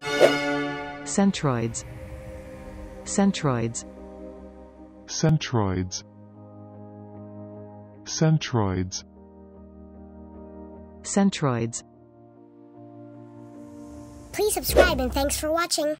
Centroids. Centroids. Centroids. Centroids. Centroids. Please subscribe and thanks for watching.